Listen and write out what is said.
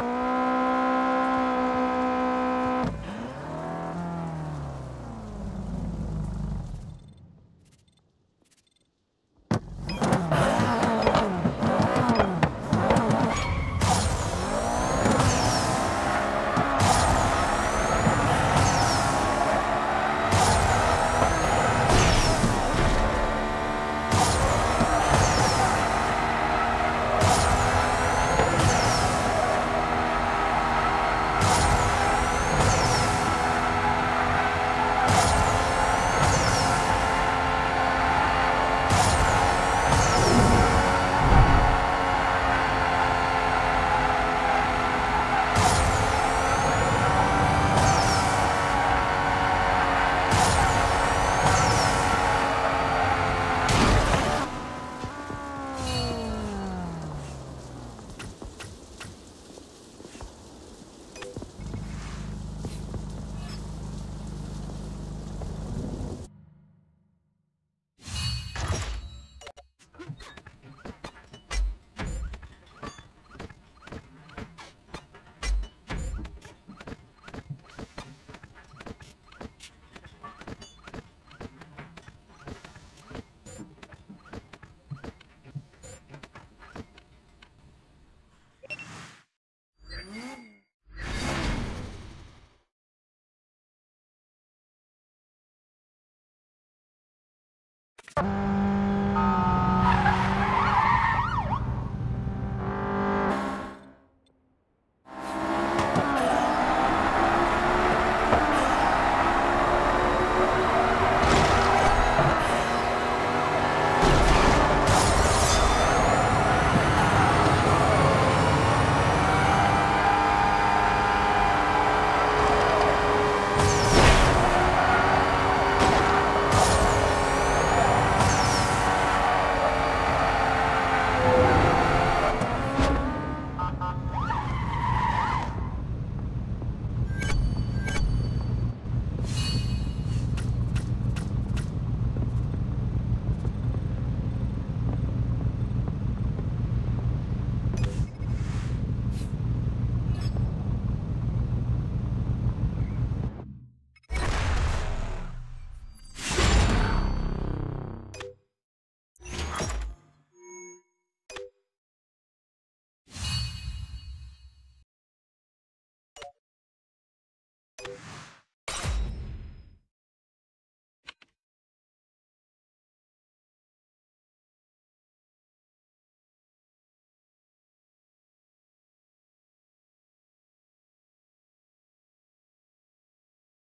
Bye.